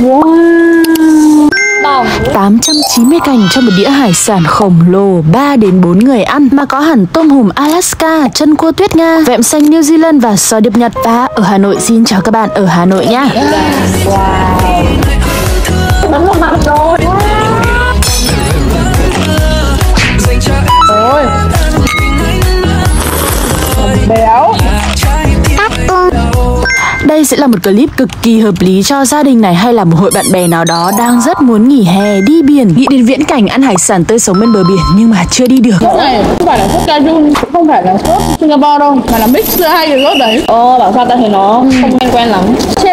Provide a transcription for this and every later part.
Wow. 890 cành cho một đĩa hải sản khổng lồ 3 đến 4 người ăn mà có hẳn tôm hùm Alaska, chân cua tuyết Nga, vẹm xanh New Zealand và sò điệp Nhật. Và ở Hà Nội xin chào các bạn ở Hà Nội nha. Wow. Đây sẽ là một clip cực kỳ hợp lý cho gia đình này hay là một hội bạn bè nào đó đang rất muốn nghỉ hè đi biển, nghĩ đến viễn cảnh ăn hải sản tươi sống bên bờ biển nhưng mà chưa đi được. Sốt này không phải là sốt cajun, cũng không phải là sốt Singapore đâu, mà là mix giữa hai cái sốt đấy. Ồ, bảo sao ta thấy nó không quen quen lắm.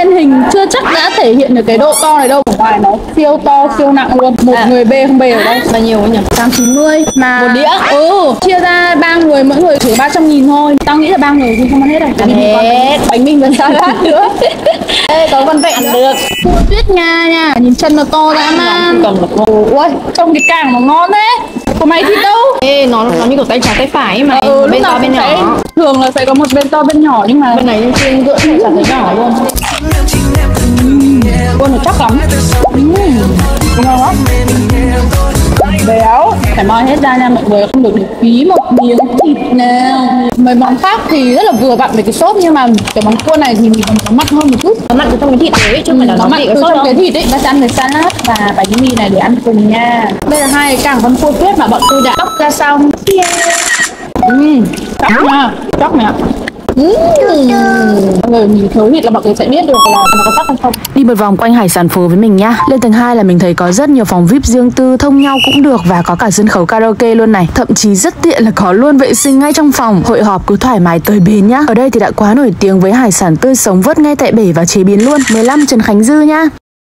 Trên hình chưa chắc đã thể hiện được cái độ to này đâu, ngoài nó siêu to, siêu nặng luôn. Một à. người bê không bê ở đâu. Bao nhiêu nhỉ? 890 mà một đĩa. Ừ, chia ra ba người mỗi người chỉ 300 nghìn thôi. Tao nghĩ là ba người thì không ăn hết rồi. Ăn hết. Bánh mình vẫn sao nữa. Ê, có con vẹn ăn được Cua tuyết Nga nha Nhìn chân nó to dã man cầm được Ui, trông cái càng nó ngon thế Của mày thì đâu Ê, nó nó như kiểu tay trái tay phải mà ừ, bên to bên nhỏ Thường là sẽ có một bên to bên nhỏ nhưng mà Bên này trên giữa thì chẳng thấy nhỏ luôn Ôi, nó chắc lắm. Uhm, Ngon lắm. Béo. Phải moi hết ra nha mọi người không được để phí một miếng thịt nào. Mấy món khác thì rất là vừa vặn với cái sốt nhưng mà cái món cua này thì nó mặn hơn một chút. Nó mặn trong cái thịt đấy chứ không phải là nó mặn từ trong cái thịt ấy. Ta sẽ ăn với salad và bánh mì này để ăn cùng nha. Đây là hai càng con cua tuyết mà bọn tôi đã bóc ra xong. Yeah. uhm, chắc nha chắc nha Mọi người nhìn thiếu thịt là mọi người sẽ biết được là nó có sắc hay không. Đi một vòng quanh hải sản phố với mình nhá. Lên tầng 2 là mình thấy có rất nhiều phòng VIP riêng tư Thông nhau cũng được và có cả sân khấu karaoke luôn này. Thậm chí rất tiện là có luôn vệ sinh ngay trong phòng. Hội họp cứ thoải mái tới bến nhá. Ở đây thì đã quá nổi tiếng với hải sản tươi sống vớt ngay tại bể và chế biến luôn. 15 Trần Khánh Dư nhá.